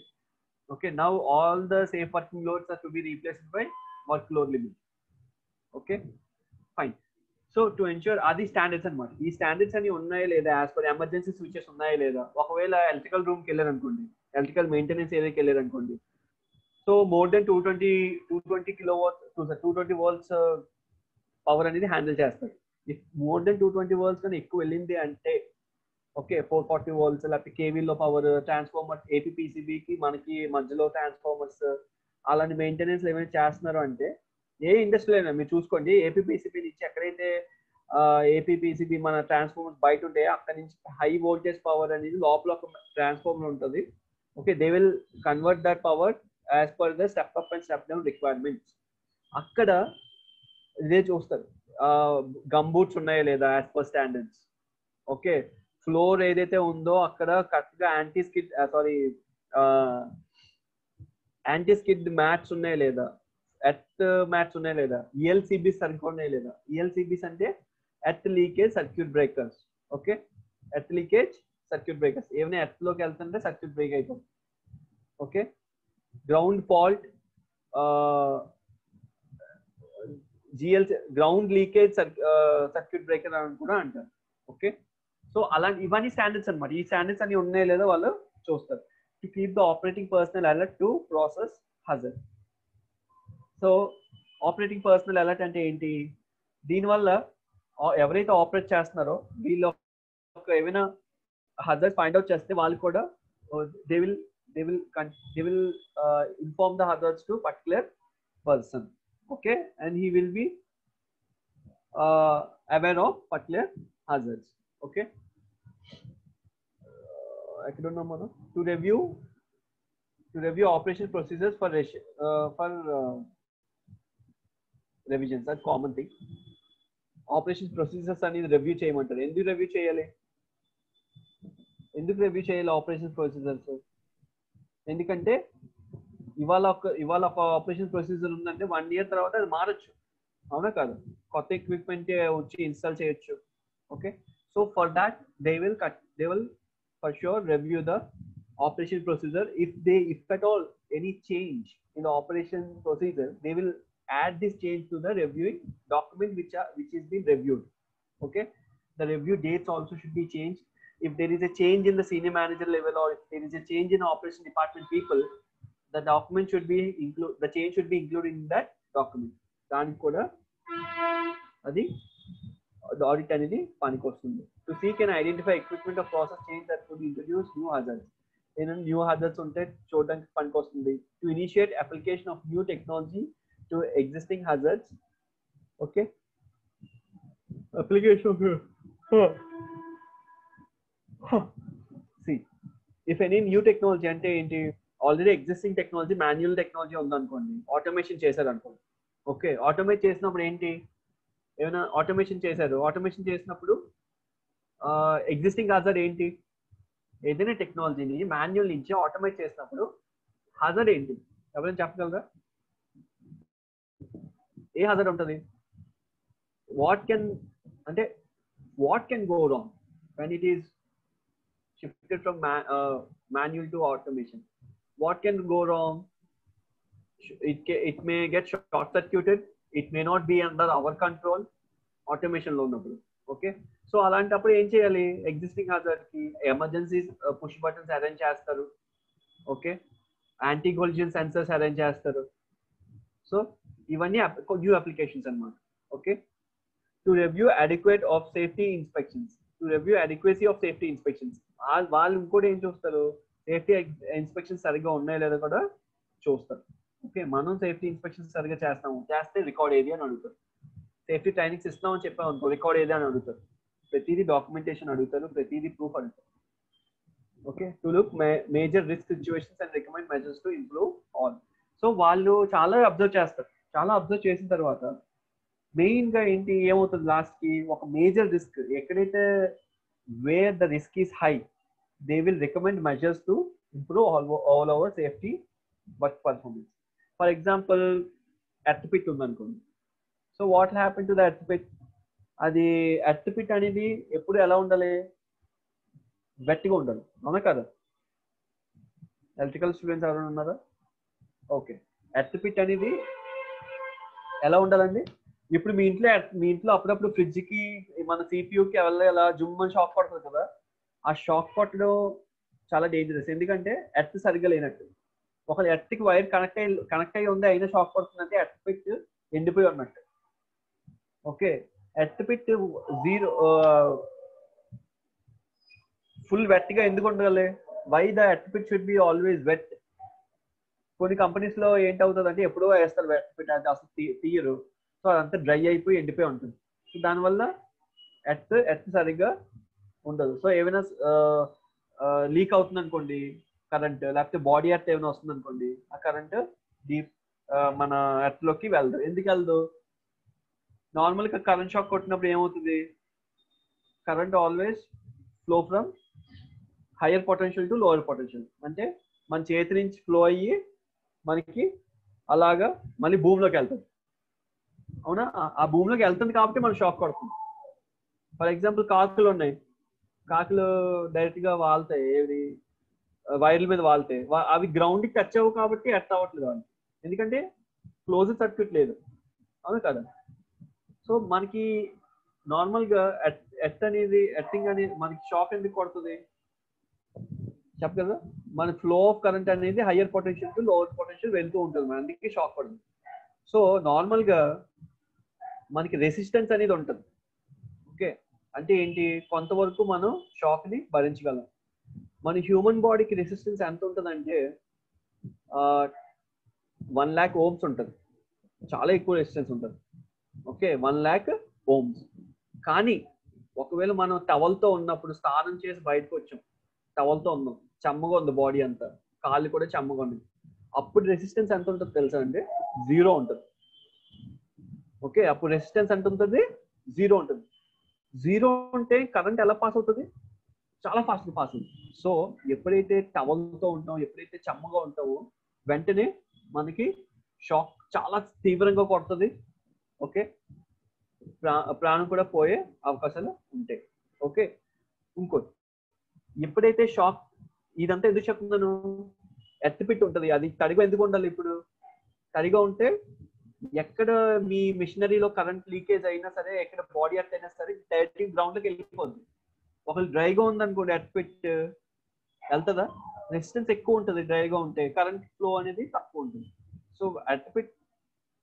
Okay now all the safe working loads are to be replaced by work load limit okay fine so to ensure అది స్టాండర్డ్స్ అనమాట ఈ స్టాండర్డ్స్ అని ఉన్నాయా లేదా? యాజ్ పర్ ఎమర్జెన్సీ స్విచెస్ ఉన్నాయా లేదా? ఒకవేళ ఎలక్ట్రికల్ రూమ్కి వెళ్ళారు అనుకోండి ఎలక్ట్రికల్ మెయింటెనెన్స్ ఏరియాకి వెళ్ళారు అనుకోండి. So more than two twenty two twenty kilo two twenty volts power అనేది హ్యాండిల్ చేస్తారు. If more than two twenty volts కానీ ఎక్కువ వెళ్ళింది అంటే ఓకే ఫోర్ ఫార్టీ వాల్స్ లేకపోతే కేవీలో పవర్ ట్రాన్స్ఫార్మర్ ఏపీపీసీబీకి మనకి మధ్యలో ట్రాన్స్ఫార్మర్స్ uh, అలాంటి మెయింటెనెన్స్ ఏమైనా చేస్తున్నారు అంటే ఏ ఇండస్ట్రీ అయినా మీరు చూసుకోండి ఏపీపీసీబీ నుంచి ఎక్కడైతే uh, ఏపీపీసీబీ మన ట్రాన్స్ఫార్మర్స్ బయట ఉంటే అక్కడ నుంచి హై వోల్టేజ్ పవర్ అనేది లోపల ఒక ట్రాన్స్ఫార్మర్ ఉంటుంది. Okay they will convert that power as per the step up and step down requirements అక్కడ ఇదే చూస్తారు. గమ్ బూట్స్ ఉన్నాయా లేదా as per standards okay floor ఏదైతే ఉందో అక్కడ కరెక్ట్గా anti skid sorry anti skid mats ఉన్నాయా లేదా? ఎర్త్ మ్యాట్స్ ఉన్నాయా లేదా? ఈఎల్సిబిస్ సరిగ్గా ఉన్నాయా లేదా? ఈఎల్సిబిస్ అంటే earth leakage circuit breakers. Okay earth leakage circuit breakers ఏమైనా ఎర్త్లోకి వెళ్తుంటే సర్క్యూట్ బ్రేక్ అవుతుంది okay ground fault GL ground leakage circuit breaker అని కూడా అంటారు ఓకే సో అలాంటి ఇవన్నీ స్టాండర్డ్స్ అనమాట ఈ స్టాండర్డ్స్ అన్ని ఉన్నాయో లేదో వాళ్ళు చూస్తారు to keep the operating personnel alert to process hazard so operating personnel alert అంటే ఏంటి దీనివల్ల ఎవరైతే ఆపరేట్ చేస్తున్నారో వీళ్ళు ఏమైనా హజర్స్ ఫైండ్ అవుట్ చేస్తే వాళ్ళు కూడా they will they will they will inform the hazards to particular person okay and he will be uh, aware of particular hazards okay uh, i don't know more to review to review operation procedures for uh, for uh, revisions that's common thing operation procedures అనేది రివ్యూ చేయమంటారు ఎందుకు రివ్యూ చేయాలి ఎందుకు రివ్యూ చేయాలి ఆపరేషన్ ప్రొసీజర్స్ ఎందుకంటే ఇవాళ ఒక ఇవాళ ఒక ఆపరేషన్ ప్రొసీజర్ ఉందంటే వన్ ఇయర్ తర్వాత అది మారచ్చు. అవునా కాదు? కొత్త ఎక్విప్మెంట్ వచ్చి ఇన్స్టాల్ చేయొచ్చు. Okay so for that they will cut they will for sure review the operation procedure if they if at all any change in the operation procedure they will add this change to the reviewing document which are which is being reviewed. Okay? The review dates also should be changed. if there is a change in the senior manager level or if there is a change in operation department people the document should be include the change should be included in that document దానికి కూడా అది ఆడిట్ అనేది పనికి వస్తుంది to seek and identify equipment of process change that could introduce new hazards ఏదైనా న్యూ హజర్స్ ఉంటే చూడడానికి పనికి వస్తుంది to initiate application of new technology to existing hazards okay application of See if any new technology అంటే ఏంటి? Already existing technology manual technology ఉందనుకోండి ఆటోమేషన్ చేశారు అనుకోండి ఓకే ఆటోమేట్ చేసినప్పుడు ఏంటి? ఏమైనా ఆటోమేషన్ చేశారు? ఆటోమేషన్ చేసినప్పుడు ఎగ్జిస్టింగ్ హజర్ ఏంటి? ఏదైనా టెక్నాలజీని మాన్యువల్ నుంచి ఆటోమేట్ చేసినప్పుడు హజర్ ఏంటి? ఎవరైనా చెప్పగలరా? ఏ హజర్ ఉంటుంది? వాట్ కెన్ అంటే what can go wrong when it is shifted from manual to automation what can go wrong? It it may get short circuited it may not be under our control. Automation లో ఉన్నప్పుడు ఓకే సో అలాంటప్పుడు ఏం చేయాలి? ఎగ్జిస్టింగ్ హాజర్కి ఎమర్జెన్సీ పుష్ బటన్స్ అరేంజ్ చేస్తారు. Okay anti collision sensors arrange చేస్తారు. సో ఇవన్నీ న్యూ అప్లికేషన్స్ అనమాట okay to review adequate of safety inspections to review adequacy of safety inspections వాళ్ళు ఇంకోటి ఏం చూస్తారు? సేఫ్టీ ఇన్స్పెక్షన్ సరిగ్గా ఉన్నాయో లేదో కూడా చూస్తారు. ఓకే మనం సేఫ్టీ ఇన్స్పెక్షన్ సరిగ్గా చేస్తాము. చేస్తే రికార్డ్ ఏది అని అడుగుతారు. సేఫ్టీ ట్రైనింగ్స్ ఇస్తామని చెప్పాము అనుకో రికార్డ్ ఏది అని అడుగుతారు. ప్రతిదీ డాక్యుమెంటేషన్ అడుగుతారు ప్రతిదీ ప్రూఫ్ అడుగుతారు. Okay to look major risk situations and recommend measures to improve all. So వాళ్ళు చాలా అబ్జర్వ్ చేస్తారు. చాలా అబ్జర్వ్ చేసిన తర్వాత మెయిన్గా ఏంటి? ఏమవుతుంది లాస్ట్కి ఒక మేజర్ రిస్క్ ఎక్కడైతే where the risk is high they will recommend measures to improve all all over safety work performance for example earth ఉందనుకోండి. So what happen to the earth అది ఎర్త్ అనేది ఎప్పుడు ఎలా ఉండాలి? గట్టిగా ఉండాలి. అవునా కదా? ఎలక్ట్రికల్ స్టూడెంట్స్ ఎవరైనా ఉన్నారా? ఓకే ఎర్త్ పిట్ అనేది ఎలా ఉండాలండి? ఇప్పుడు మీ ఇంట్లో మీ ఇంట్లో అప్పుడప్పుడు ఫ్రిడ్జ్కి మన సిపియూకి ఎవరి ఎలా జుమ్ అని షాక్ పడుతుంది కదా? ఆ షాక్ కొట్టడం చాలా డేంజరస్ ఎందుకంటే ఎర్త్ సరిగ్గా లేనట్టు. ఒక ఎర్త్కి వైర్ కనెక్ట్ అయ్యి కనెక్ట్ అయ్యి ఉంది అయినా షాక్ కొడుతుందంటే ఎర్త్ పిట్ ఎండిపోయి ఉన్నట్టు. Okay? Earth pit zero full వెట్గా ఎందుకు ఉండాలి why the earth pit should be always wet కొన్ని కంపెనీస్లో ఏంటవుతుంది అంటే ఎప్పుడో వేస్తారు వెట్ పిట్ అంటే అసలు తీయరు. సో అదంతా డ్రై అయిపోయి ఎండిపోయి ఉంటుంది. సో దానివల్ల ఎర్త్ ఎర్త్ సరిగ్గా ఉండదు. సో ఏమైనా లీక్ అవుతుంది అనుకోండి కరెంట్ లేకపోతే బాడీ ఎర్త్ ఏమైనా వస్తుంది అనుకోండి ఆ కరెంట్ డీప్ మన ఎర్త్లోకి వెళ్ళదు ఎందుకు వెళ్ళదు నార్మల్గా కరెంట్ షాక్ కొట్టినప్పుడు ఏమవుతుంది? Current always flow from higher potential to lower potential అంటే మన చేతి నుంచి ఫ్లో అయ్యి మనకి అలాగా మళ్ళీ భూమిలోకి వెళ్తుంది. అవునా? ఆ భూమిలోకి వెళ్తుంది కాబట్టి మనం షాక్ కొడుతుంది ఫర్ ఎగ్జాంపుల్ కాకులు ఉన్నాయి కాకులు డైరెక్ట్గా వాళ్తాయి. ఏది? వైర్ల మీద వాళ్తాయి. అవి గ్రౌండ్కి టచ్ అవ్వవు కాబట్టి ఎట్ అవ్వట్లేదు అని ఎందుకంటే క్లోజ్ సర్క్యూట్ లేదు. అవును కదా? సో మనకి నార్మల్గా ఎట్ అనేది ఎట్టింగ్ అనేది మనకి షాక్ ఎందుకు కొడుతుంది? చెప్ప కదా. మన ఫ్లో ఆఫ్ కరెంట్ అనేది higher potential to lower potential వెళ్తూ ఉంటుంది. మన అందుకే షాక్ పడుతుంది సో నార్మల్గా మనకి రెసిస్టెన్స్ అనేది ఉంటుంది. ఓకే? అంటే ఏంటి? కొంతవరకు మనం షాక్ని భరించగలం. మన హ్యూమన్ బాడీకి రెసిస్టెన్స్ ఎంత ఉంటుందంటే వన్ ల్యాక్ ఓమ్స్ ఉంటుంది. చాలా ఎక్కువ రెసిస్టెన్స్ ఉంటుంది. ఓకే వన్ ల్యాక్ ఓమ్స్ కానీ ఒకవేళ మనం టవల్తో ఉన్నప్పుడు స్నానం చేసి బయటకు వచ్చాం. టవల్తో ఉన్నాం. చెమ్మగా ఉంది బాడీ అంతా. కాళ్ళు కూడా చెమ్మగా ఉన్నాయి. అప్పుడు రెసిస్టెన్స్ ఎంత ఉంటుంది తెలుసా అండి? జీరో ఉంటుంది. ఓకే అప్పుడు రెసిస్టెన్స్ ఎంత ఉంటుంది? జీరో ఉంటుంది. జీరో ఉంటే కరెంట్ ఎలా పాస్ అవుతుంది? చాలా ఫాస్ట్ పాస్ అవుతుంది. సో ఎప్పుడైతే టవల్తో ఉంటాం ఎప్పుడైతే చెమ్మగా ఉంటావో వెంటనే మనకి షాక్ చాలా తీవ్రంగా కొడుతుంది. ఓకే? ప్రా ప్రాణం కూడా పోయే అవకాశాలు ఉంటాయి. ఓకే? ఇంకోటి. ఎప్పుడైతే షాక్ ఇదంతా ఎందుకు చెప్తున్నాను? ఎత్తిపిట్టు ఉంటుంది. అది తడిగా ఎందుకు ఉండాలి ఇప్పుడు? తడిగా ఉంటే ఎక్కడ మీ మిషనరీలో కరెంట్ లీకేజ్ అయినా సరే ఎక్కడ బాడీ అర్త్ అయినా సరే డైరెక్ట్ గ్రౌండ్లోకి వెళ్ళిపోద్ది. ఒకవేళ డ్రైగా ఉందనుకోండి ఎత్తిపెట్ వెళ్తుందా? రెసిస్టెన్స్ ఎక్కువ ఉంటుంది డ్రైగా ఉంటే కరెంట్ ఫ్లో అనేది తక్కువ ఉంటుంది. సో ఎత్తిపెట్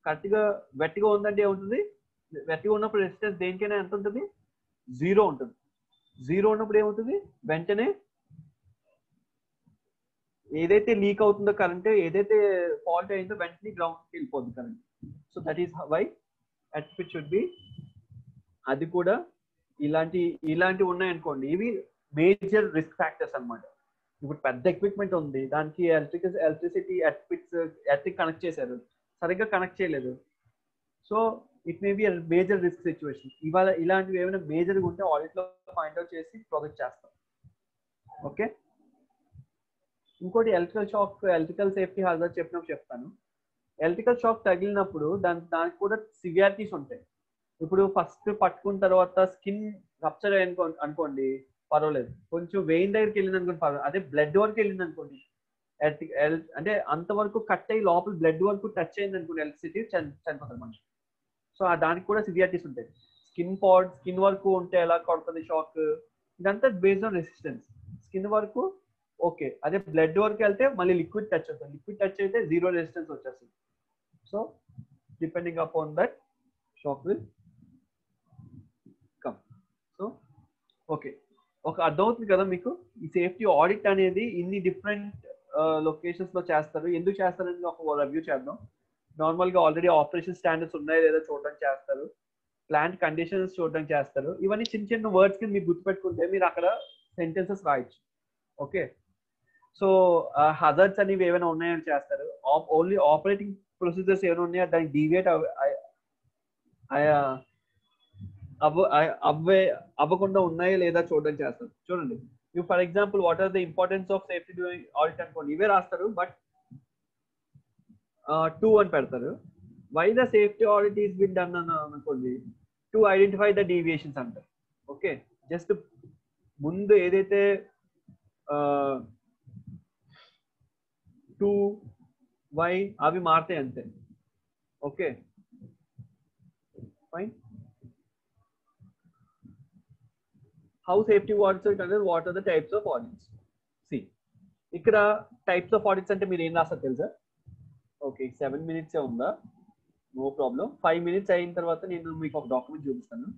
కరెక్ట్గా వెట్టిగా ఉందంటే ఏముంటుంది? వెట్టిగా ఉన్నప్పుడు రెసిస్టెన్స్ దేనికైనా ఎంత ఉంటుంది? జీరో ఉంటుంది. జీరో ఉన్నప్పుడు ఏమవుతుంది వెంటనే ఏదైతే లీక్ అవుతుందో కరెంట్ ఏదైతే ఫాల్ట్ అయిందో వెంటనే గ్రౌండ్కి వెళ్ళిపోతుంది current. So that is why at should be అది కూడా ఇలాంటి ఇలాంటివి ఉన్నాయనుకోండి ఇవి మేజర్ రిస్క్ ఫ్యాక్టర్స్ అనమాట ఇప్పుడు పెద్ద ఎక్విప్మెంట్ ఉంది. దానికి electric electricity electrics electric connect చేశారు. సరిగ్గా కనెక్ట్ చేయలేదు. So it may be major risk situation ఇవాళ ఇలాంటివి ఏమైనా మేజర్గా ఉంటే ఆడిట్లో ఫైండ్ అవుట్ చేసి ప్రొజెక్ట్ చేస్తాం. ఓకే ఇంకోటి electrical shock electrical safety hazard చెప్పినప్పుడు చెప్తాను. ఎలక్ట్రికల్ షాక్ తగిలినప్పుడు దాని దానికి కూడా సివియారిటీస్ ఉంటాయి. ఇప్పుడు ఫస్ట్ పట్టుకున్న తర్వాత స్కిన్ రప్చర్ అయ్యనుకో అనుకోండి పర్వాలేదు. కొంచెం వెయిన్ దగ్గరికి వెళ్ళింది అనుకోండి పర్వాలేదు. అదే బ్లడ్ వరకు వెళ్ళింది అనుకోండి. అంటే అంతవరకు కట్ అయ్యి లోపల బ్లడ్ వరకు టచ్ అయింది అనుకోండి ఎలక్ట్రిసిటీ చనిపోతారు మనిషి సో దానికి కూడా సివియారిటీస్ ఉంటాయి. స్కిన్ పాడ్ స్కిన్ వరకు ఉంటే ఎలా కొడుతుంది షాక్? ఇదంతా బేస్డ్ ఆన్ రెసిస్టెన్స్ స్కిన్ వరకు ఓకే అదే బ్లడ్ వరకు వెళ్తే మళ్ళీ లిక్విడ్ టచ్ అవుతుంది. లిక్విడ్ టచ్ అయితే జీరో రెసిస్టెన్స్ వచ్చేస్తుంది. So depending shock that come. So okay ఒక అర్థమవుతుంది కదా మీకు? ఈ సేఫ్టీ ఆడిట్ అనేది ఇన్ని డిఫరెంట్ లొకేషన్స్ uh, లో చేస్తారు. ఎందుకు చేస్తారని ఒక రివ్యూ చేద్దాం. నార్మల్గా ఆల్రెడీ ఆపరేషన్ స్టాండర్డ్స్ ఉన్నాయా లేదా చూడడం చేస్తారు. ప్లాంట్ కండిషన్స్ చూడడం చేస్తారు. ఇవన్నీ చిన్న చిన్న వర్డ్స్ కింద మీరు గుర్తుపెట్టుకుంటే మీరు అక్కడ సెంటెన్సెస్ రాయొచ్చు. ఓకే సో హజర్స్ అనేవి ఏమైనా ఉన్నాయని చేస్తారు. ఓన్లీ ఆపరేటింగ్ ప్రొసీజర్స్ ఏమైనా ఉన్నాయో దానికి డీవియేట్ అవ్వ అవ్వే అవ్వకుండా ఉన్నాయో లేదా చూడడం చేస్తారు చూడండి you for example what are the importance of safety doing audit అనుకోండి ఇవే రాస్తారు బట్ టూ అని పెడతారు why the safety audit is been done అని అనుకోండి టు ఐడెంటిఫై ద డీవియేషన్స్ అంటారు ఓకే జస్ట్ ముందు ఏదైతే టూ వై అవి మారుతాయి అంతే okay fine how safety audits అంటే what are the types of audits see ఇక్కడ టైప్స్ ఆఫ్ ఆడిట్స్ అంటే మీరు ఏం రాస్తారు తెలుసా ఓకే సెవెన్ మినిట్స్ ఉందా నో ప్రాబ్లం ఫైవ్ మినిట్స్ అయిన తర్వాత నేను మీకు ఒక డాక్యుమెంట్ చూపిస్తాను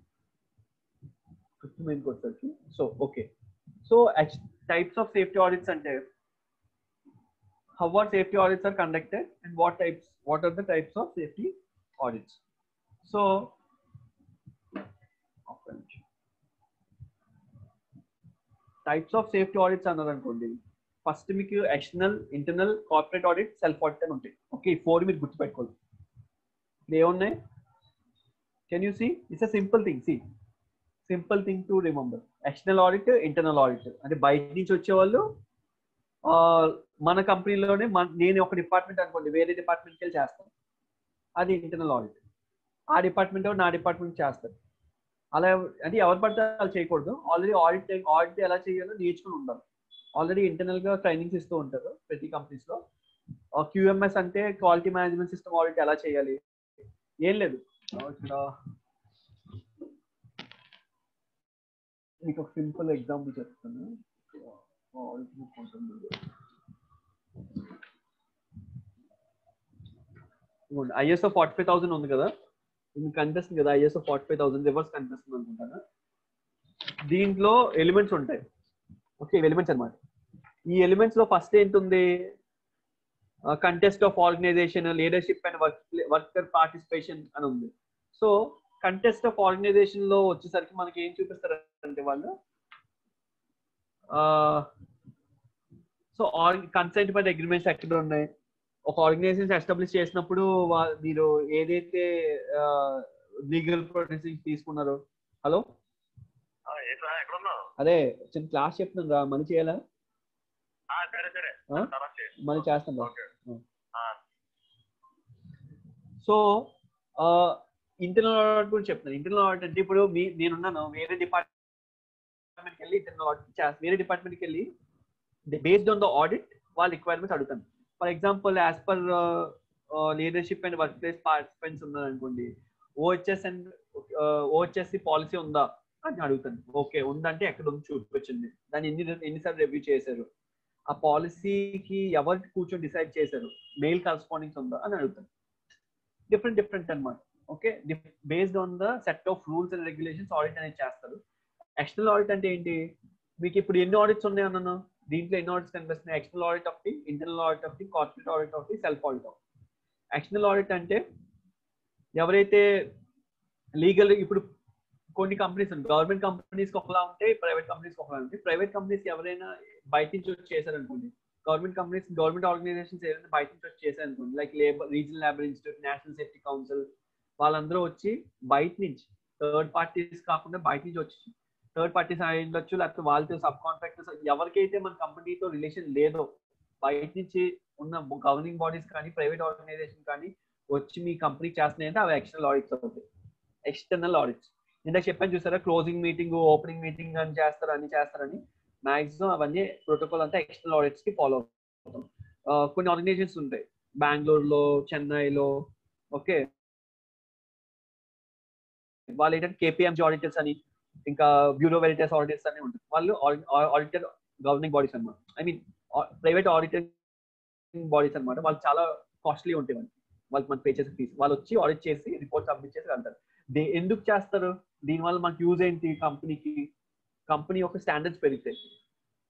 ఫిఫ్త్ మినిట్ వచ్చేసరికి so okay so types of safety audits అంటే how what safety audits are conducted and what types what are the types of safety audits. So types of safety audits అన్నారు అనుకోండి ఫస్ట్ మీకు external internal corporate audit self audit అని ఉంటాయి ఓకే ఈ ఫోర్ మీరు గుర్తుపెట్టుకోవాలి ఇప్పుడు ఏమున్నాయి can you see it's a simple thing see simple thing to remember external audit internal audit అంటే బయట నుంచి వచ్చే వాళ్ళు మన కంపెనీలోనే నేను ఒక డిపార్ట్మెంట్ అనుకోండి వేరే డిపార్ట్మెంట్కి వెళ్ళి చేస్తాను అది ఇంటర్నల్ ఆడిట్ ఆ డిపార్ట్మెంట్ నా డిపార్ట్మెంట్ చేస్తారు. అలా అంటే ఎవరు పడితే వాళ్ళు చేయకూడదు. ఆల్రెడీ ఆడిట్ ఆడిట్ ఎలా చేయాలో నేర్చుకుని ఉండాలి. ఆల్రెడీ ఇంటర్నల్గా ట్రైనింగ్స్ ఇస్తూ ఉంటారు ప్రతి కంపెనీస్లో. క్యూఎంఎస్ అంటే క్వాలిటీ మేనేజ్మెంట్ సిస్టమ్ ఆడిట్ ఎలా చేయాలి? ఏం లేదు. ఇక్కడ మీకు ఒక సింపుల్ ఎగ్జాంపుల్ చెప్తాను. ఐఎస్ఓ ఫార్టీ ఫైవ్ థౌసండ్ ఉంది కదా? మీకు కనిపిస్తుంది కదా ISO forty five thousand reverse కనిపిస్తుంది అనుకుంటాను? దీంట్లో ఎలిమెంట్స్ ఉంటాయి. ఓకే ఎలిమెంట్స్ అనమాట ఈ ఎలిమెంట్స్లో first ఏంటుంది? Context of organisation leadership and work worker participation అని ఉంది. సో కంటెస్ట్ ఆఫ్ ఆర్గనైజేషన్లో వచ్చేసరికి మనకి ఏం చూపిస్తారు అంటే వాళ్ళు సో కన్సెంట్ బట్ అగ్రిమెంట్స్ ఎక్కడ ఉన్నాయి. ఒక ఆర్గనైజేషన్ ఎస్టాబ్లిష్ చేసినప్పుడు మీరు ఏదైతే లీగల్ ప్రొటెక్షన్ తీసుకున్నారో హలో? అదే చిన్న క్లాస్ చెప్తున్నాను రా మనీ చేయాలా? మనీ చేస్తాను సో ఇంటర్నల్ ఆడిట్ గురించి చెప్తున్నాను. ఇంటర్నల్ ఆడిట్ అంటే ఇప్పుడు మీ నేనున్నాను. వేరే డిపార్ట్మెంట్కి వెళ్ళి ఇంటర్నల్ ఆడిట్ వేరే డిపార్ట్మెంట్కి వెళ్ళి బేస్డ్ ఆన్ ద ఆడిట్ వాళ్ళ రిక్వైర్మెంట్స్ అడుగుతాను. For example as per leadership and work place participants ఉన్నారు అనుకోండి ఓహెచ్ఎస్ అండ్ ఓహెచ్ఎస్సి పాలసీ ఉందా అని అడుగుతాను. ఓకే ఉందంటే ఎక్కడ ఉంది చూపించింది దాన్ని ఎన్ని ఎన్నిసార్లు రివ్యూ చేశారు? ఆ పాలసీకి ఎవరికి కూర్చొని డిసైడ్ చేశారు? మెయిల్ కరస్పాండింగ్స్ ఉందా అని అడుగుతాను. డిఫరెంట్ డిఫరెంట్ అనమాట okay based on the set of rules and regulations audit అనేది చేస్తారు. ఎక్స్టర్నల్ ఆడిట్ అంటే ఏంటి? మీకు ఇప్పుడు ఎన్ని ఆడిట్స్ ఉన్నాయి అన్నాను? దీంట్లో ఎన్ని ఆడిట్స్ కనిపిస్తున్నాయి. ఎక్స్టర్నల్ ఆడిట్ ఒకటి ఇంటర్నల్ ఆడిట్ ఒకటి కార్పొరేట్ ఆడిట్ ఒకటి సెల్ఫ్ ఆడిట్ ఒకటి ఎక్స్టర్నల్ ఆడిట్ అంటే ఎవరైతే లీగల్ ఇప్పుడు కొన్ని కంపెనీస్ గవర్నమెంట్ కంపెనీస్కి ఒకలా ఉంటాయి ప్రైవేట్ కంపెనీస్కి ఒకలా ఉంటాయి ప్రైవేట్ కంపెనీస్ ఎవరైనా బయట నుంచి వచ్చి చేశారనుకోండి. గవర్నమెంట్ కంపెనీస్ గవర్నమెంట్ ఆర్గనైజేషన్స్ ఏదైనా బయట నుంచి వచ్చి చేశారనుకోండి. Like labour regional labour institute national safety council వాళ్ళందరూ వచ్చి బయట నుంచి థర్డ్ పార్టీస్ కాకుండా బయట నుంచి వచ్చి థర్డ్ పార్టీస్ అయి ఉండొచ్చు లేకపోతే వాళ్ళతో సబ్ కాంట్రాక్టర్స్ ఎవరికైతే మన కంపెనీతో రిలేషన్ లేదో బయట నుంచి ఉన్న గవర్నింగ్ బాడీస్ కానీ ప్రైవేట్ ఆర్గనైజేషన్ కానీ వచ్చి మీ కంపెనీ చేస్తున్నాయంటే అవి ఎక్స్టర్నల్ ఆడిట్స్ అవుతాయి. ఎక్స్టర్నల్ ఆడిట్స్ ఇందాక చెప్పాను చూసారా క్లోజింగ్ మీటింగ్ ఓపెనింగ్ మీటింగ్ అని చేస్తారు అని చేస్తారని. మాక్సిమం అవన్నీ ప్రోటోకాల్ అంతా ఎక్స్టర్నల్ ఆడిట్స్కి ఫాలో అవుతాం. కొన్ని ఆర్గనైజేషన్స్ ఉంటాయి. బెంగళూరులో చెన్నైలో ఓకే వాళ్ళు ఏంటంటే కేపీఎంజీ ఆడిటర్స్ అని ఇంకా బ్యూరో వెరిటర్స్ ఆడిటర్స్ అనే ఉంటుంది. వాళ్ళు ఆడిటర్ గవర్నింగ్ బాడీస్ అనమాట I mean private auditor bodies అనమాట వాళ్ళు చాలా కాస్ట్లీ ఉంటాయి మనకి వాళ్ళకి మనకి పే చేసే ఫీజు వాళ్ళు వచ్చి ఆడిట్ చేసి రిపోర్ట్ సబ్మిట్ చేసి వెళ్తారు. దే ఎందుకు చేస్తారు? దీనివల్ల మనకి యూజ్ ఏంటి కంపెనీకి కంపెనీ యొక్క స్టాండర్డ్స్ పెరుగుతాయి.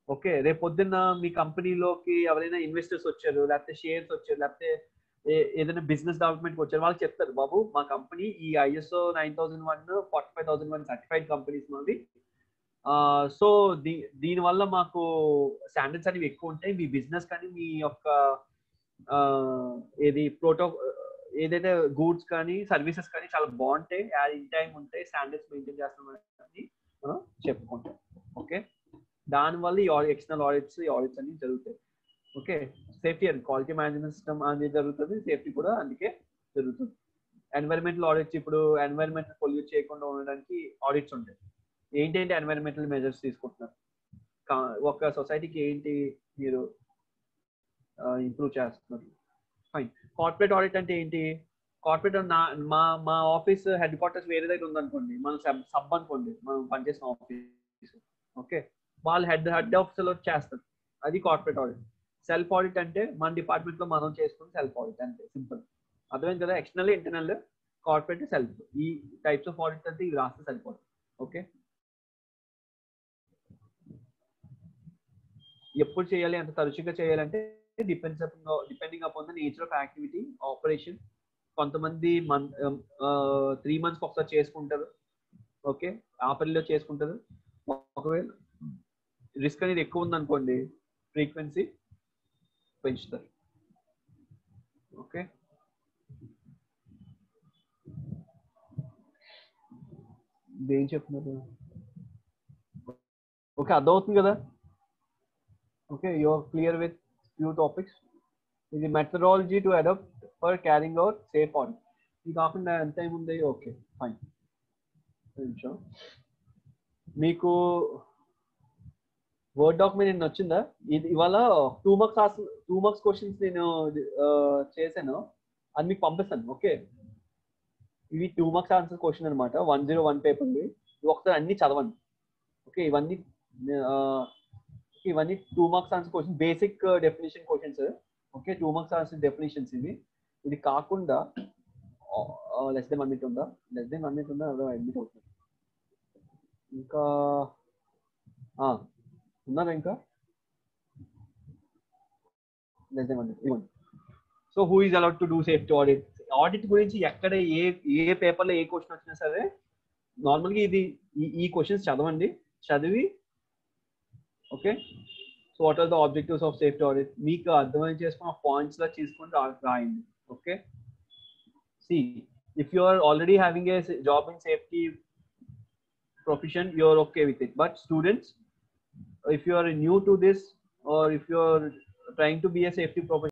ఓకే రేపు పొద్దున్న మీ కంపెనీలోకి ఎవరైనా ఇన్వెస్టర్స్ వచ్చారు లేకపోతే షేర్స్ వచ్చారు లేకపోతే ఏదైనా బిజినెస్ డెవలప్మెంట్ వచ్చారు వాళ్ళకి చెప్తారు బాబు మా కంపెనీ ఈ ISO nine thousand one forty five thousand one certified companies మాది. సో దీ దీనివల్ల మాకు స్టాండర్డ్స్ అనేవి ఎక్కువ ఉంటాయి. మీ బిజినెస్ కానీ మీ యొక్క ఏది ప్రోటో ఏదైతే గూడ్స్ కానీ సర్వీసెస్ కానీ చాలా బాగుంటాయి. ఇన్ టైం ఉంటాయి. స్టాండర్డ్స్ మెయింటైన్ చేస్తామని మనం చెప్పుకుంటాం. ఓకే? దానివల్ల ఈ ఎక్స్టర్నల్ ఆడిట్స్ ఈ ఆడిట్స్ అన్ని జరుగుతాయి. Okay safety and quality management system అనేది జరుగుతుంది సేఫ్టీ కూడా అందుకే జరుగుతుంది. ఎన్వైరన్మెంటల్ ఆడిట్స్ ఇప్పుడు ఎన్వైరన్మెంట్ పొల్యూట్ చేయకుండా ఉండడానికి ఆడిట్స్ ఉంటాయి. ఏంటంటే ఎన్వైరన్మెంటల్ మెజర్స్ తీసుకుంటున్నారు? ఒక సొసైటీకి ఏంటి మీరు ఇంప్రూవ్ చేస్తున్నారు? ఫైన్ కార్పొరేట్ ఆడిట్ అంటే ఏంటి? కార్పొరేట్ నా మా మా ఆఫీస్ హెడ్ క్వార్టర్స్ వేరే దగ్గర ఉందనుకోండి మనం సబ్ సబ్ అనుకోండి మనం పనిచేసిన ఆఫీస్ ఓకే వాళ్ళు హెడ్ హెడ్ ఆఫీస్లో చేస్తారు. అది కార్పొరేట్ ఆడిట్ సెల్ఫ్ ఆడిట్ అంటే మన డిపార్ట్మెంట్లో మనం చేసుకుని సెల్ఫ్ ఆడిట్ అంటే సింపుల్ అర్థమైంది కదా? ఎక్స్టర్నల్ ఇంటర్నల్ కార్పొరేట్ సెల్ఫ్ ఈ టైప్స్ ఆఫ్ ఆడిట్ అంటే ఇవి రాస్తే సరిపోతుంది ఓకే ఎప్పుడు చేయాలి అంత తరచుగా చేయాలంటే depends depending upon the nature of activity operation కొంతమంది మన్ um, త్రీ మంత్స్కి ఒకసారి చేసుకుంటారు. ఓకే ఆపరిలో చేసుకుంటారు. ఒకవేళ రిస్క్ అనేది ఎక్కువ ఉందనుకోండి ఫ్రీక్వెన్సీ పెంచుతారు ఓకే ఏం చెప్తున్నారు ఓకే అర్థమవుతుంది కదా okay you are clear with few topics ఇది methodology to adapt for carrying out safe on ఇది కాకుండా ఎంత ఏముంది ఓకే ఫైన్ కొంచెం మీకు వర్డ్ డాక్యుమెంట్ నేను వచ్చిందా? ఇది ఇవాళ two marks two marks questions నేను చేశాను. అది మీకు పంపిస్తాను ఓకే? ఇవి టూ మార్క్స్ ఆన్సర్ క్వశ్చన్ అనమాట వన్ జీరో వన్ పేపర్ది ఇవి ఒకసారి అన్ని చదవండి. ఓకే? ఇవన్నీ ఇవన్నీ two marks answer question basic definition questions okay? Two marks answer definitions ఇవి. ఇది కాకుండా లెస్ దెన్ వన్ మినిట్ ఉందా? లెస్ దెన్ వన్ మినిట్ ఉందా? అడ్మిట్ అవుతుంది. ఇంకా ఉన్నారా ఇంకా? ఇవ్వండి. So who is allowed to do safety audit audit గురించి ఎక్కడ ఏ ఏ పేపర్లో ఏ క్వశ్చన్ వచ్చినా సరే నార్మల్గా ఇది ఈ- క్వశ్చన్స్ చదవండి. చదివి okay so what are the objectives of safety audit మీకు అర్థమై చేసుకున్న పాయింట్స్ లా తీసుకొని రాయండి okay see if you are already having a job in safety profession you are okay with it but students if you are new to this or if you're trying to be a safety professional